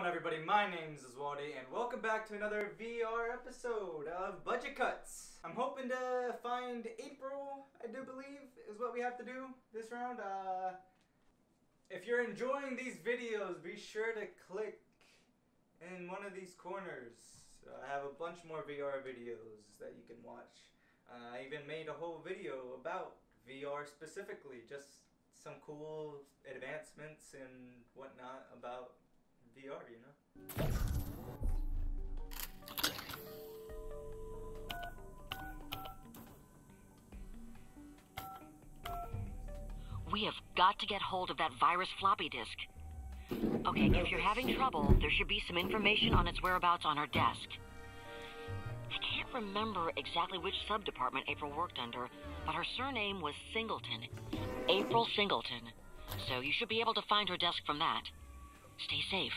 going, everybody? My name is Oswaldy, and welcome back to another VR episode of Budget Cuts. I'm hoping to find April, I do believe, is what we have to do this round. Uh, if you're enjoying these videos, be sure to click in one of these corners. I have a bunch more VR videos that you can watch. Uh, I even made a whole video about VR specifically, just some cool advancements and whatnot about VR, you know? We have got to get hold of that virus floppy disk. Okay, if you're having trouble, there should be some information on its whereabouts on her desk. I can't remember exactly which sub-department April worked under, but her surname was Singleton. April Singleton. So you should be able to find her desk from that. Stay safe.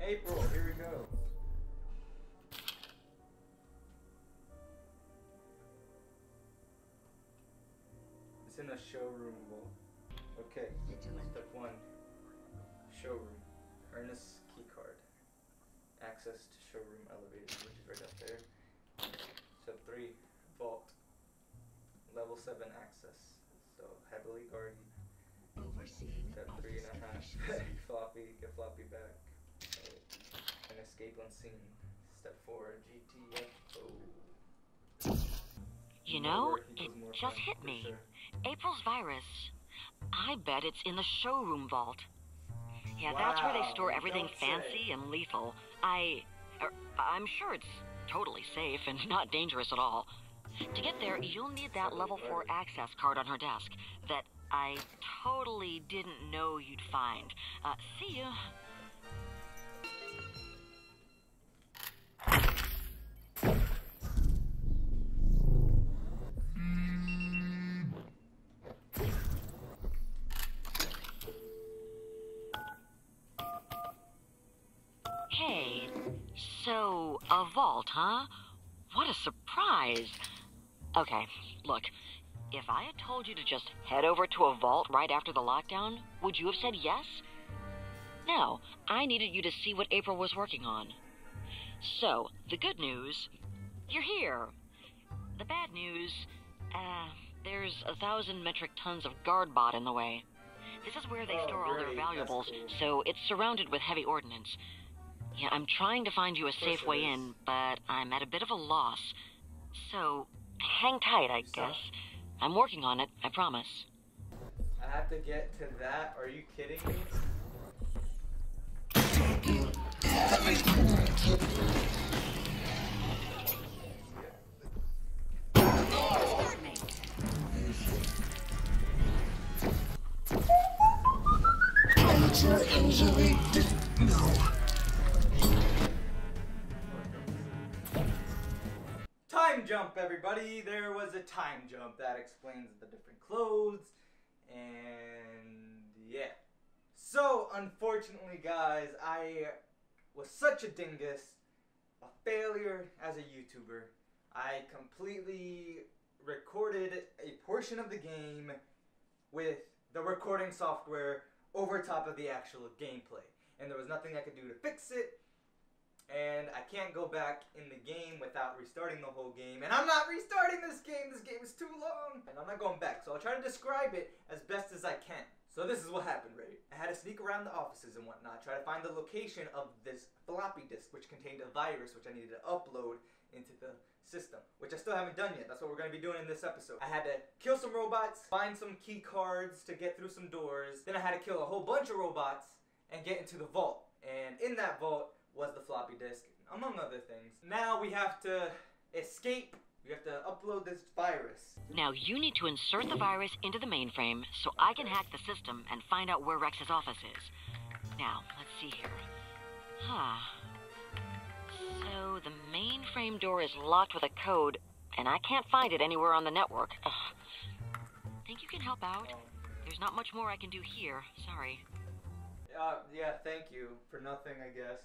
April, here we go. It's in a showroom vault. Okay, step one. Showroom. Ernest keycard. Access to showroom elevator, which is right up there. Step three. Vault. Level seven access. So heavily guarded. Step three and a half. floppy, get floppy back. And escape unseen. Step four, GTFO. You know, it just fun, hit me. sure. April's virus. I bet it's in the showroom vault. Yeah, that's where they store everything say. fancy and lethal. I. Er, I'm sure it's totally safe and not dangerous at all. To get there, you'll need that level 4 access card on her desk that I totally didn't know you'd find. Uh, see you. Hey, so a vault, huh? What a surprise. Okay, look, if I had told you to just head over to a vault right after the lockdown, would you have said yes? No, I needed you to see what April was working on. So, the good news, you're here. The bad news, uh, there's a thousand metric tons of guard bot in the way. This is where they Oh, store all their valuables, cool. so it's surrounded with heavy ordnance. Yeah, I'm trying to find you a safe way is. in, but I'm at a bit of a loss. So, hang tight, I So- guess. I'm working on it, I promise. I have to get to that. Are you kidding me? Time jump, everybody. There was a time jump that explains the different clothes. And yeah. So, unfortunately, guys, I was such a dingus, a failure as a YouTuber. I completely recorded a portion of the game with the recording software over top of the actual gameplay. And there was nothing I could do to fix it and I can't go back in the game without restarting the whole game. And I'm not restarting this game. This game is too long, and I'm not going back. So I'll try to describe it as best as I can. So this is what happened, right? I had to sneak around the offices and whatnot, try to find the location of this floppy disk, which contained a virus, which I needed to upload into the system, which I still haven't done yet. That's what we're going to be doing in this episode. I had to kill some robots, find some key cards to get through some doors. Then I had to kill a whole bunch of robots and get into the vault. And in that vault was the floppy disk, among other things. Now we have to escape. We have to upload this virus. Now, you need to insert the virus into the mainframe so I can hack the system and find out where Rex's office is. Now, let's see here. Huh. So, the mainframe door is locked with a code, and I can't find it anywhere on the network. Ugh. Think you can help out? There's not much more I can do here. Sorry. Uh, yeah, thank you for nothing, I guess.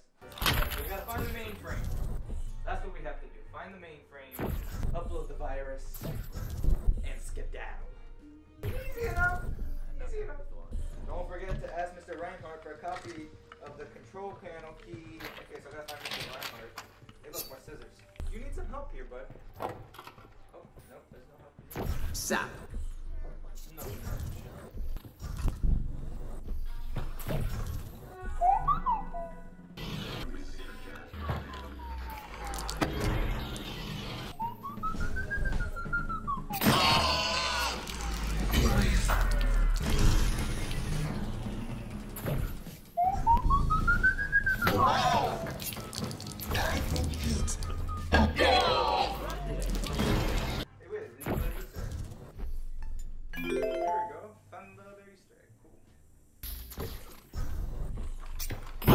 We gotta find the mainframe. That's what we have to do. Find the mainframe, upload the virus, and skedaddle. Easy enough. Easy enough. Don't forget to ask Mr. Reinhardt for a copy of the control panel key. Okay, so I gotta find Mr. Reinhardt. Hey, look, my scissors. You need some help here, bud. Oh, nope, there's no help. Here.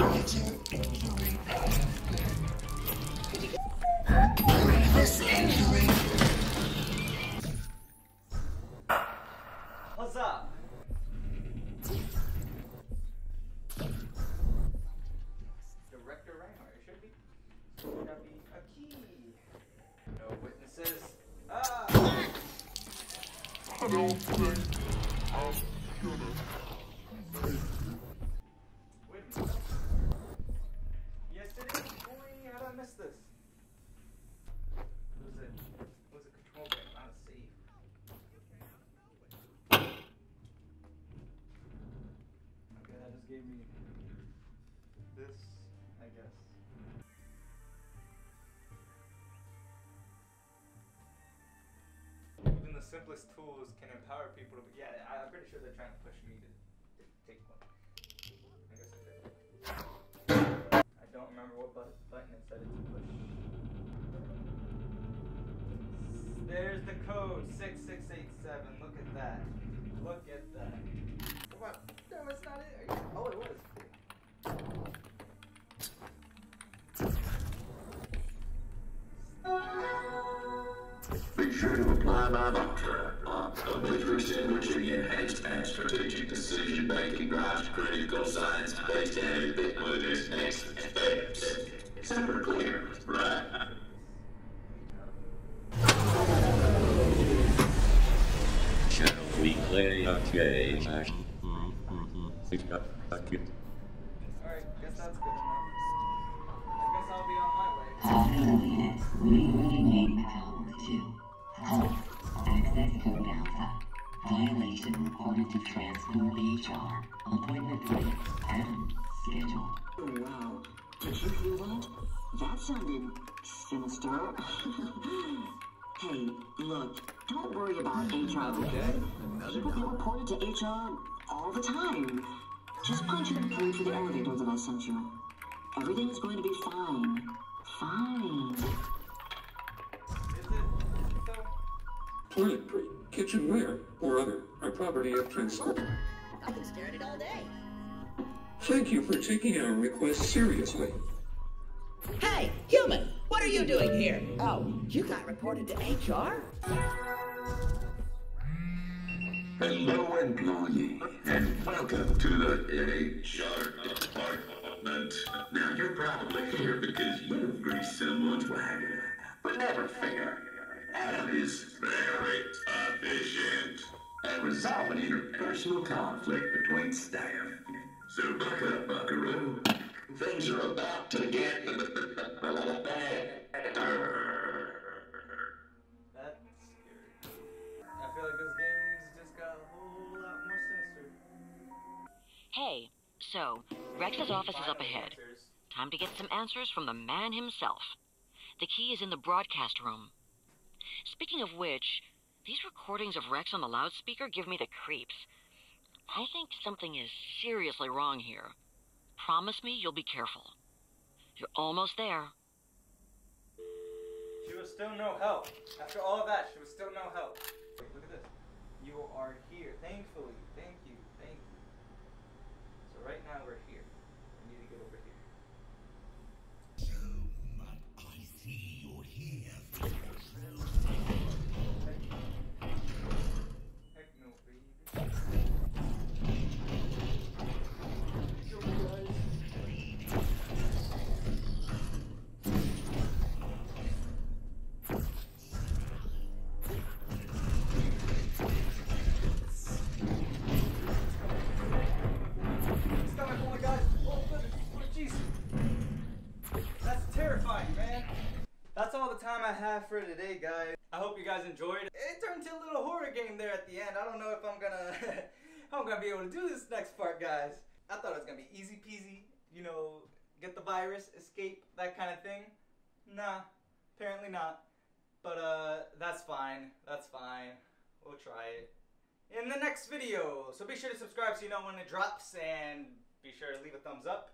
Cool. Major injury. Grievous injury. Huzzah! Director Reinhardt, it should be. Should that be a key? No witnesses. Ah! Wait simplest tools can empower people to. Be, Yeah, I, I'm pretty sure they're trying to push me to, take one. I guess I did. I don't remember what button, it said it to push. There's the code 6687. Mantra. On public distinguishing enhanced and strategic decision making drives critical science based analytic with its next steps. Super clear, right? Shall we play a game? Alright, guess that's good enough. I guess I'll be on my way. Violation reported to TransCorp HR. Appointment date, Adam, schedule. Oh, wow. Did you hear that? That sounded sinister. hey, look, don't worry about hmm. HR, okay? People get reported to HR all the time. Just punch in the code for the elevator that I sent you. Everything is going to be fine. Fine. Is it? Is it though? Toiletry, kitchenware, or other are property of TransCorp. I can stare at it all day. Thank you for taking our request seriously. Hey, human, what are you doing here? Oh, you got reported to HR? Hello, employee, and welcome to the HR department. Now, you're probably here because you've greased someone's wagon. But never fear. Adam is very efficient at resolving interpersonal conflict between staff. So buck up, buckaroo. Things are about to get better. That's scary. I feel like this game's just got a whole lot more sinister. Hey, so, Rex's office is up ahead. Time to get some answers from the man himself. The key is in the broadcast room. Speaking of which, these recordings of Rex on the loudspeaker give me the creeps. I think something is seriously wrong here. Promise me you'll be careful. You're almost there. She was still no help. After all of that, she was still no help. Wait, look at this. You are here. Thankfully. Thank you. Thank you. So right now we're here. I have for today, guys. I hope you guys enjoyed. It turned into a little horror game there at the end. I don't know if I'm gonna, I'm gonna be able to do this next part, guys. I thought it was gonna be easy peasy. You know, get the virus, escape, that kind of thing. Nah, apparently not. But uh, that's fine. That's fine. We'll try it in the next video. So be sure to subscribe so you know when it drops, and be sure to leave a thumbs up.